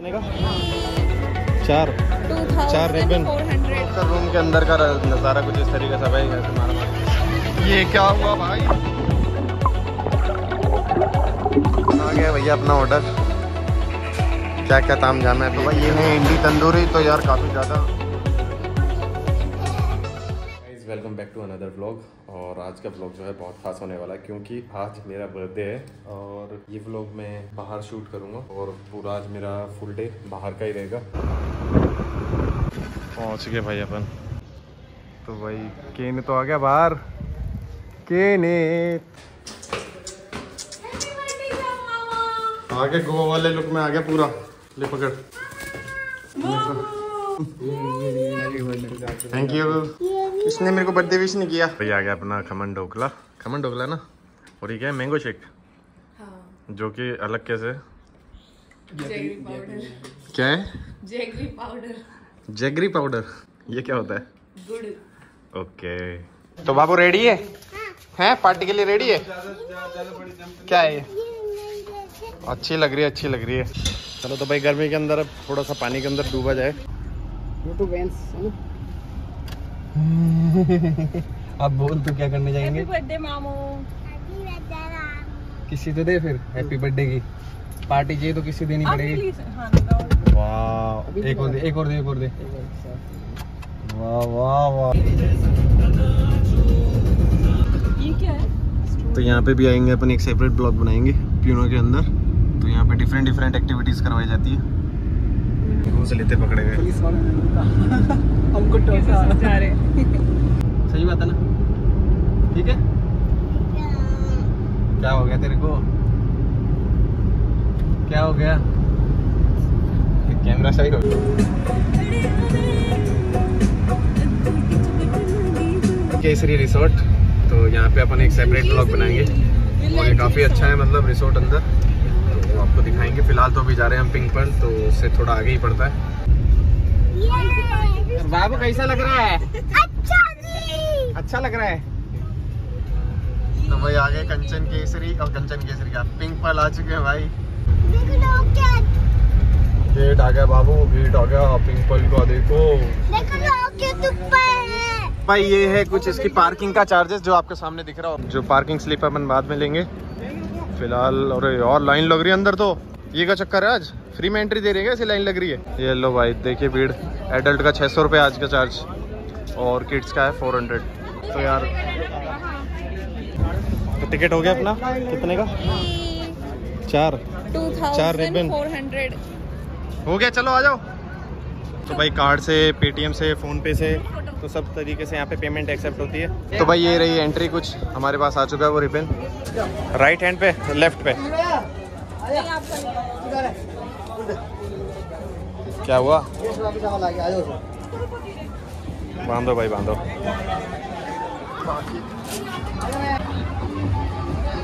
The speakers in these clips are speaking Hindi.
कितने का? चार। चार रिबन रूम के अंदर का नज़ारा कुछ इस तरीके से भाई ऐसे मारा मारा ये क्या हुआ भाई? आ गया भैया अपना ऑर्डर क्या क्या ताम जाम है? तो भाई ये है इंडी तंदूरी तो यार काफ़ी ज़्यादा welcome back to another vlog और आज का ब्लॉग जो है बहुत खास होने वाला है क्योंकि आज मेरा बर्थडे है और ये ब्लॉग मैं बाहर शूट करूँगा और पूरा आज मेरा फुल डे बाहर का ही रहेगा। पहुँच गए भाई अपन। तो भाई केन तो आ गया बाहर। केने आगे गोवा वाले लुक में आ गया पूरा। ले पकड़। थैंक यू इसने मेरे को बर्थडे विश नहीं किया। भाई आ गया अपना खमन ढोकला। खमन ढोकला ना? और ये क्या है? मैंगो शेक जो कि अलग कैसे? क्या है? जेगरी पाउडर जेगरी पाउडर ये क्या होता है? गुड़। ओके तो बाबू रेडी है? हैं? पार्टी के लिए रेडी है? क्या है ये? अच्छी लग रही है अच्छी लग रही है। चलो तो भाई गर्मी के अंदर अब थोड़ा सा पानी के अंदर डूबा जाए। अब बोल तो क्या करने जाएँगे? बर्थडे मामू। किसी तो दे फिर हैप्पी बर्थडे की। पार्टी चाहिए तो किसी देनी पड़ेगी। हाँ वाह एक और दे एक और दे एक और दे। वाह वाह वाह ये क्या है? तो यहाँ पे भी आएँगे अपन एक सेपरेट ब्लॉग बनाएँगे प्यूनो के अंदर। तो यहाँ पे डिफरेंट डिफरेंट एक्टिविटीज़ करवाई जाती है। घूस लेते पकड़े गए। पुलिस वाला हमको टोका। जा रहे। सही बात है ना? ठीक है? क्या हो गया तेरे को? क्या हो गया? कैमरा सही हो केसरी रिसोर्ट तो यहाँ पे अपन एक सेपरेट ब्लॉग बनाएँगे। और ये काफ़ी अच्छा है मतलब रिसोर्ट अंदर। तो आपको दिखाएँगे। फ़िलहाल तो अभी जा रहे हैं हम पिंक पर्ल तो उससे थोड़ा आगे ही पड़ता है। बाबू कैसा लग रहा है? अच्छा लग रहा है? तो भाई आगे कंचन केसरी और कंचन केसरी का पिंक पर्ल आ चुके हैं भाई। गेट आ गया बाबू गेट आ गया। पिंक पर्ल का देखो। भाई ये है कुछ इसकी पार्किंग का चार्जेस जो आपके सामने दिख रहा हो। जो पार्किंग स्लिप अपन बाद में लेंगे। फ़िलहाल और और लाइन लग रही है अंदर तो। ये का चक्कर है आज? फ्री में एंट्री दे रही है ऐसी लाइन लग रही है? ये लो भाई देखिए भीड़। एडल्ट का छः सौ रुपये आज का चार्ज और किड्स का है फोर हंड्रेड तो यार तो टिकट हो गया अपना? कितने का? चार। चार हंड्रेड हो गया चलो आ जाओ। तो भाई कार्ड से पेटीएम से फ़ोन पे से तो सब तरीके से यहाँ पे पेमेंट एक्सेप्ट होती है। तो भाई ये रही एंट्री कुछ? हमारे पास आ चुका है वो रिपेन राइट हैंड पे लेफ़्ट पे। क्या हुआ? बांधो भाई बांधो।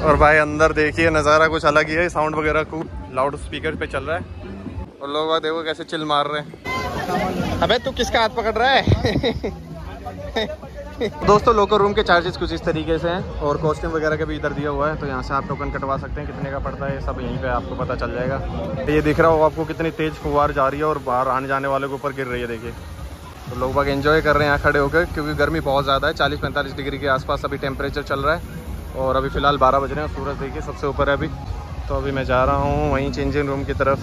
और भाई अंदर देखिए नज़ारा कुछ अलग ही है साउंड वगैरह को लाउड स्पीकर पे चल रहा है। और लोग देखो कैसे चिल मार रहे हैं। अबे, तू किसका हाथ पकड़ रहा है? दोस्तों लोकल रूम के चार्जेस कुछ इस तरीके से हैं और कॉस्ट्यूम वगैरह का भी इधर दिया हुआ है तो यहाँ से आप टोकन कटवा सकते हैं, कितने का पड़ता है सब यहीं पे आपको पता चल जाएगा। तो ये दिख रहा हो आपको कितनी तेज़ फुहार जा रही है और बाहर आने जाने वाले के ऊपर गिर रही है, देखिए। तो लोग बाग एंजॉय कर रहे हैं यहाँ खड़े होकर, क्योंकि गर्मी बहुत ज़्यादा है, चालीस पैंतालीस डिग्री के आसपास अभी टेम्परेचर चल रहा है और अभी फ़िलहाल बारह बज रहे हैं सूरज देखिए सबसे ऊपर है अभी। तो अभी मैं जा रहा हूँ वहीं चेंजिंग रूम की तरफ़।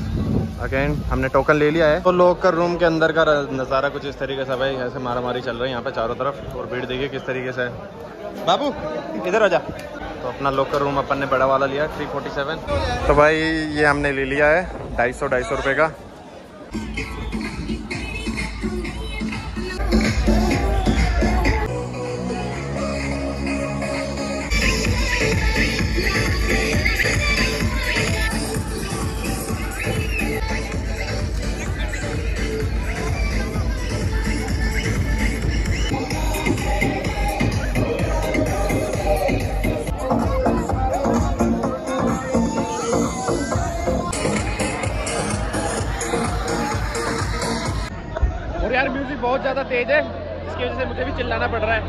अगेन हमने टोकन ले लिया है। तो लोकल रूम के अंदर का नज़ारा कुछ इस तरीके से भाई, ऐसे मारा मारी चल रही है यहाँ पे चारों तरफ़। और भीड़ देखिए किस तरीके से है। बाबू, इधर आ जा। तो अपना लोकल रूम अपन ने बड़ा वाला लिया थ्री फोर्टी सेवन तो भाई, ये हमने ले लिया है, ढाई सौ ढाई सौ रुपये का। मुझे भी चिल्लाना पड़ रहा है।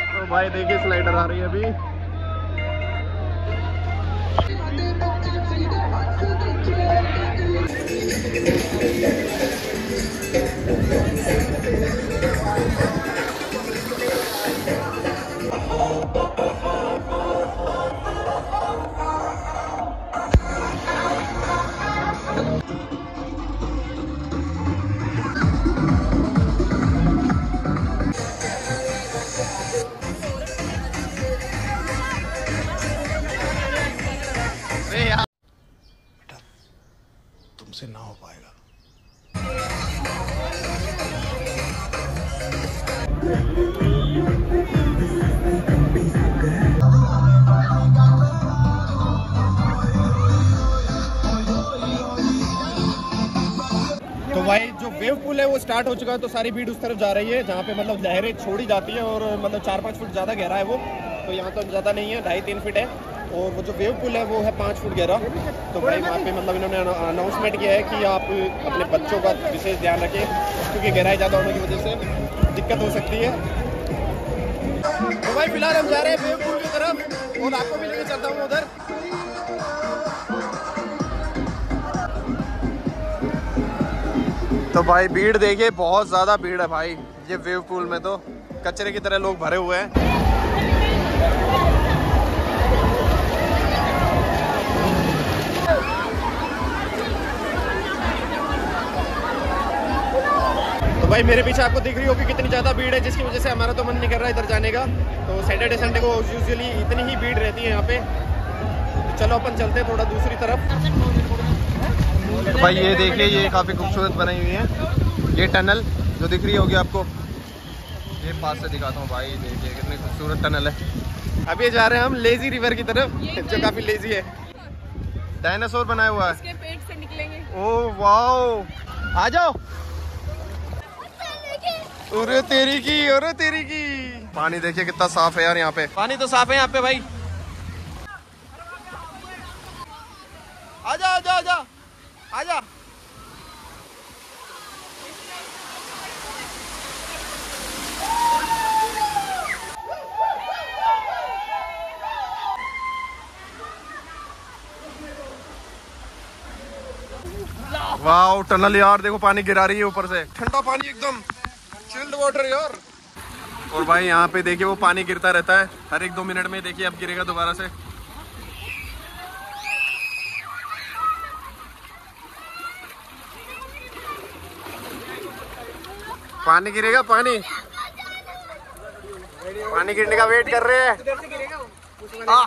तो भाई देखिए स्लाइडर आ रही है अभी। अरे तुमसे ना हो पाएगा। तो भाई, जो वेव पुल है, वो स्टार्ट हो चुका है तो सारी भीड़ उस तरफ़ जा रही है, जहाँ पे मतलब लहरें छोड़ी जाती है और मतलब चार पाँच फुट ज़्यादा गहरा है वो तो यहाँ तो ज़्यादा नहीं है ढाई तीन फीट है। और वो जो वेव पुल है, वो है पाँच फुट गहरा। तो भाई वहाँ पे मतलब इन्होंने अनाउंसमेंट किया है कि आप अपने बच्चों का विशेष ध्यान रखें, क्योंकि गहराई ज़्यादा होने की वजह से दिक्कत हो सकती है। तो भाई फ़िलहाल हम जा रहे हैं वेव पूल की तरफ़, और आपको भी लेके चलता हूँ उधर। तो भाई भीड़ देखिए, बहुत ज़्यादा भीड़ है भाई, ये वेव पूल में तो। कचरे की तरह लोग भरे हुए हैं। भाई मेरे पीछे आपको दिख रही होगी कितनी ज़्यादा भीड़ है जिसकी वजह से हमारा तो मन नहीं कर रहा है इधर जाने का। तो सैटरडे संडे को यूजुअली इतनी ही भीड़ रहती है यहाँ पे। तो चलो अपन चलते हैं थोड़ा दूसरी तरफ़। तो भाई ये देखिए ये काफ़ी खूबसूरत बनाई हुई है। ये टनल जो दिख रही होगी आपको ये पास से दिखाता हूँ भाई देखिए कितनी खूबसूरत टनल है। अब ये जा रहे हैं हम लेजी रिवर की तरफ़ जो काफ़ी लेजी है। डायनासोर बनाया हुआ है। इसके पेट से निकलेंगे। Oh wow! आ जाओ। अरे तेरी की अरे तेरी की। पानी देखिए कितना साफ़ है यार यहाँ पे। पानी तो साफ़ है यहाँ पे भाई। आजा आजा आजा। आजा। वाह टनल यार देखो पानी गिरा रही है ऊपर से। ठंडा पानी एकदम। चिल्ड वाटर यार और भाई यहाँ पे देखिए वो पानी गिरता रहता है। हर एक दो मिनट में देखिए अब गिरेगा दोबारा से। पानी गिरेगा पानी। पानी गिरने का वेट कर रहे हैं। आ,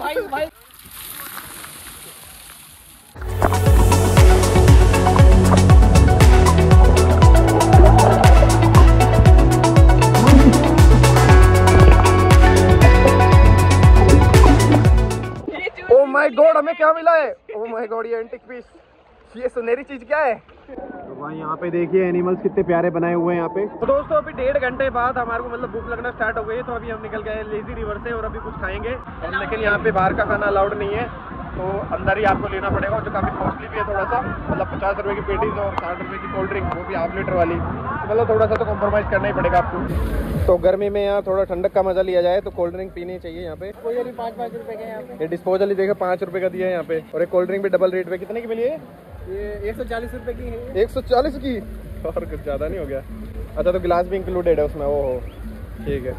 ओ माय गॉड हमें क्या मिला है? ओ माय गॉड ये एंटिक पीस ये सुनहरी चीज़ क्या है? तो भाई यहाँ पे देखिए एनिमल्स कितने प्यारे बनाए हुए हैं यहाँ पे। तो दोस्तों अभी डेढ़ घंटे बाद हमारे को मतलब भूख लगना स्टार्ट हो गई है तो अभी हम निकल गए लेजी रिवर से और अभी कुछ खाएँगे। लेकिन यहाँ पे बाहर का खाना अलाउड नहीं है। तो अंदर ही आपको लेना पड़ेगा जो काफ़ी कॉस्टली भी है थोड़ा सा मतलब पचास रुपए की पेटीज और साठ रुपए की कोल्ड ड्रिंक वो भी हाफ़ लीटर वाली। तो मतलब थोड़ा सा तो कॉम्प्रोमाइज़ करना ही पड़ेगा आपको। तो गर्मी में यहाँ थोड़ा ठंडक का मज़ा लिया जाए तो कोल्ड ड्रिंक पीनी चाहिए यहाँ पे। पाँच पाँच रुपए के यहाँ पे? ये डिस्पोजल ही देखा पाँच रुपए का दिया है यहाँ पे। और एक कोल्ड ड्रिंक भी डबल रेट पे कितने की मिली है? ये एक सौ चालीस रुपए की है। एक सौ चालीस की? और कुछ ज़्यादा नहीं हो गया। अच्छा तो गिलास भी इंक्लूडेड है उसमें वो हो ठीक है।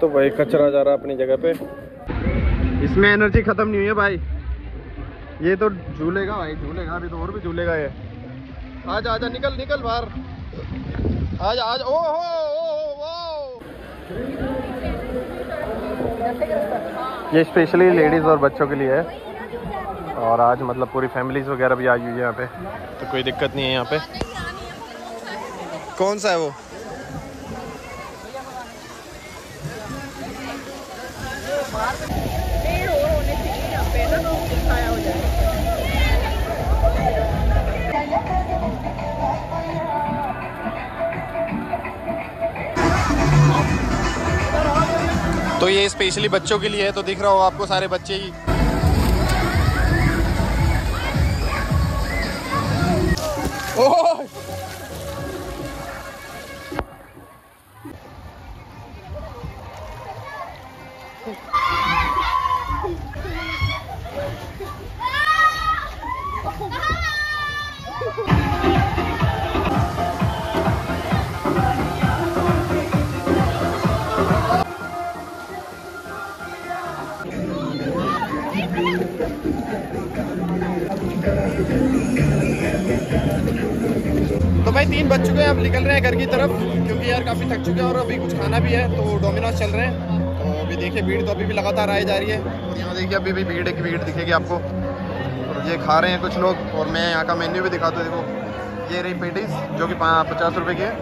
तो भाई कचरा जा रहा है अपनी जगह पे। इसमें एनर्जी खत्म नहीं हुई है भाई। ये तो झूलेगा भाई, झूलेगा, अभी तो और भी झूलेगा ये। आजा आजा निकल निकल बाहर। आजा आजा, ओ हो ये स्पेशली लेडीज़ और बच्चों के लिए है। और आज मतलब पूरी फैमिलीज़ वगैरह भी आई हुई है यहाँ पे। तो कोई दिक्कत नहीं है यहाँ पे। कौन सा है वो? तो ये स्पेशली बच्चों के लिए है तो दिख रहा हो आपको सारे बच्चे ही ओह! तो भाई तीन बज चुके हैं, अब निकल रहे हैं घर की तरफ़, क्योंकि यार काफ़ी थक चुके हैं और अभी कुछ खाना भी है तो डोमिनोज चल रहे हैं। तो अभी देखिए, भीड़ तो अभी भी लगातार आई जा रही है। और यहाँ देखिए, अभी भी भीड़, एक भीड़ दिखेगी आपको। और ये खा रहे हैं कुछ लोग, और मैं यहाँ का मेन्यू भी दिखाता हूँ, देखो। ये रही पेटीज, जो कि पचास रुपये की है।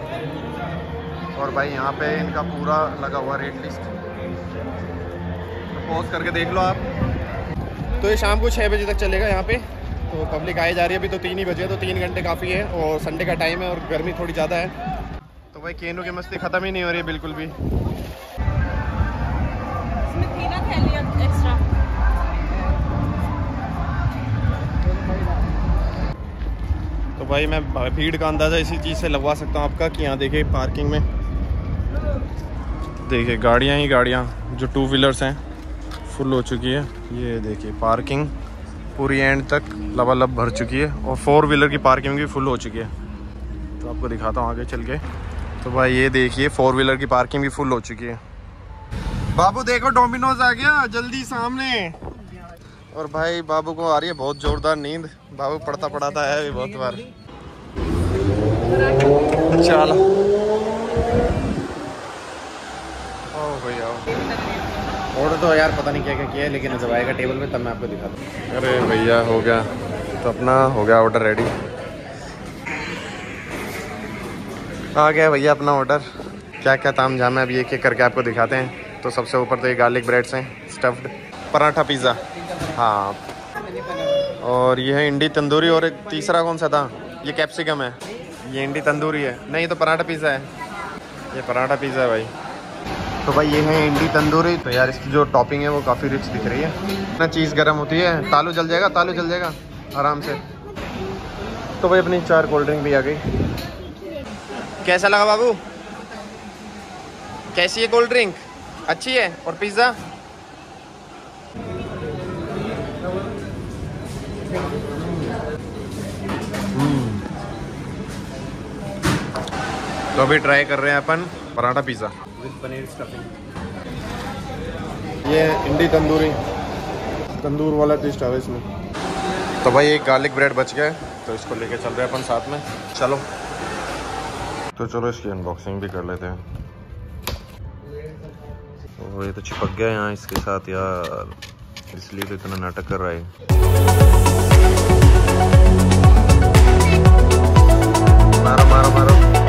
और भाई यहाँ पे इनका पूरा लगा हुआ रेट लिस्ट तो करके देख लो आप। तो ये शाम को छः बजे तक चलेगा यहाँ पे। तो पब्लिक आई जा रही है अभी तो तीन ही बजे तो तीन घंटे काफ़ी है और संडे का टाइम है और गर्मी थोड़ी ज़्यादा है। तो भाई केनू की मस्ती ख़त्म ही नहीं हो रही है बिल्कुल भी। तो भाई मैं भीड़ का अंदाज़ा इसी चीज़ से लगवा सकता हूँ आपका कि यहाँ देखिए पार्किंग में। देखिए गाड़ियाँ ही गाड़ियाँ जो टू व्हीलर्स हैं। फुल हो चुकी है। ये देखिए पार्किंग पूरी एंड तक लबालब भर चुकी है और फोर व्हीलर की पार्किंग भी फुल हो चुकी है। तो आपको दिखाता हूँ आगे चल के। तो भाई, ये देखिए फोर व्हीलर की पार्किंग भी फुल हो चुकी है। बाबू, देखो डोमिनोज आ गया, जल्दी सामने। और भाई, बाबू को आ रही है बहुत जोरदार नींद। बाबू पढ़ता पढ़ाता है बहुत बार। चलो। ओ भैया ऑर्डर तो यार पता नहीं क्या क्या किया है, लेकिन जब आएगा टेबल में तब मैं आपको दिखाता हूँ। अरे भैया, हो गया। तो अपना हो गया ऑर्डर रेडी आ गया भैया अपना ऑर्डर क्या क्या ताम झाम है अभी एक एक करके आपको दिखाते हैं। तो सबसे ऊपर तो ये गार्लिक ब्रेड्स हैं स्टफ्ड पराठा पिज़्ज़ा हाँ। और ये है इंडी तंदूरी, और एक तीसरा कौन सा था? ये कैप्सिकम है। ये इंडी तंदूरी है। नहीं तो पराठा पिज़्ज़ा है। ये पराठा पिज़्ज़ा है भाई। तो भाई ये है इंडी तंदूरी। तो यार इसकी जो टॉपिंग है वो काफ़ी रिच दिख रही है। ना चीज़ गर्म होती है। तालू जल जाएगा, तालू जल जाएगा। आराम से। तो भाई अपनी चार कोल्ड ड्रिंक भी आ गई। कैसा लगा बाबू? कैसी है कोल्ड ड्रिंक अच्छी है? और पिज़्ज़ा तो अभी ट्राई कर रहे हैं अपन। पराठा पिज़्ज़ा ये इंडी तंदूरी। तंदूर वाला टेस्ट है इसमें। तो भाई एक गार्लिक ब्रेड बच गया तो इसको लेके चल रहे हैं अपन साथ में। चलो। तो चलो इसकी अनबॉक्सिंग भी कर लेते हैं। और ये तो चिपक गया यहाँ इसके साथ यार। इसलिए तो इतना नाटक कर रहा है। मारो मारो मारो।